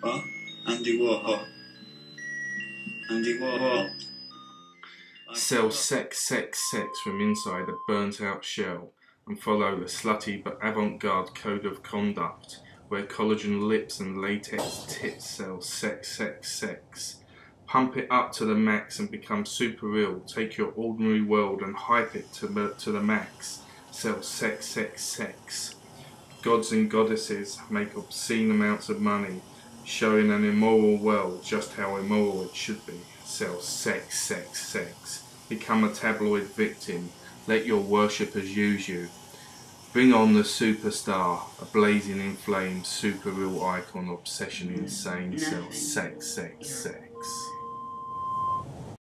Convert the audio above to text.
What? Andy Warhol. Andy Warhol. Sell sex, sex, sex from inside a burnt out shell and follow the slutty but avant garde code of conduct where collagen lips and latex tits sell sex, sex, sex. Pump it up to the max and become super real. Take your ordinary world and hype it to the, to the max. Sell sex, sex, sex. Gods and goddesses make obscene amounts of money, showing an immoral world just how immoral it should be. Sell sex, sex, sex. Become a tabloid victim. Let your worshippers use you. Bring on the superstar, a blazing in flames, super real icon, obsession insane, sell sex, sex, sex.